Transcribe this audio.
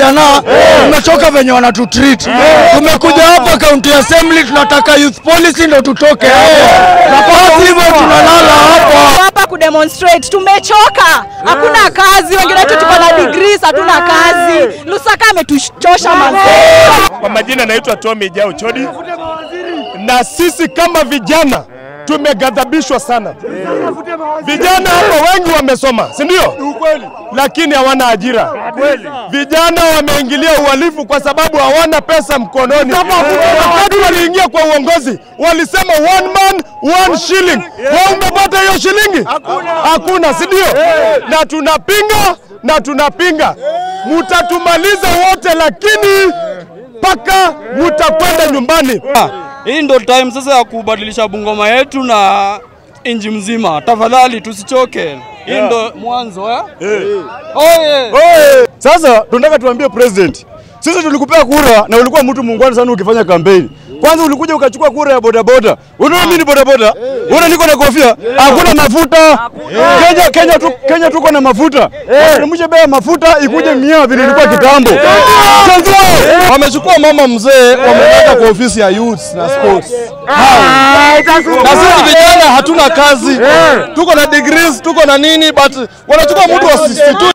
Vijana tumechoka venye wanatutreat. Tumekuja hapa county assembly, tunataka youth policy ndo tutoke hapo, basi hivyo tunalala hapa. hapa kudemonstrate. Tumechoka, hakuna kazi. Wengine wetu tuko na degrees, hatuna kazi. Lusaka ametuchosha mazee. Kwa majina naitwa Tommy Jao Chodi, na sisi kama vijana tumegadhabishwa sana. Vijana hapo wengi wamesoma, si ndio? Lakini hawana ajira. Vijana wameingilia uhalifu kwa sababu hawana pesa mkononi. Wakati waliingia kwa uongozi walisema one man one shilling. Wewe umepata hiyo shilingi? Hakuna, si ndio? Na tunapinga na tunapinga, mutatumaliza wote, lakini mpaka mutakwenda nyumbani. Hii ndo time sasa ya kubadilisha Bungoma yetu na inji mzima. Tafadhali tusichoke. Hii ndo mwanzo eh? Oye! Oye. Sasa tunataka tuambie president, sisi tulikupea kura na ulikuwa mtu muungwana sana ukifanya kampeni. Kwanza ulikuja ukachukua kura ya bodaboda. Unaona mimi ni bodaboda? Unaona niko na kofia? Hakuna mafuta. Kenya Kenya tu, Kenya tuko na mafuta. Wateremshe bei ya mafuta ikuje mia vile ilikuwa kitambo. Wamechukua mama mzee wameleta kwa ofisi ya youth na sports. Na sisi vijana hatuna kazi. Tuko na degrees, tuko na nini but wanachukua mtu wa 62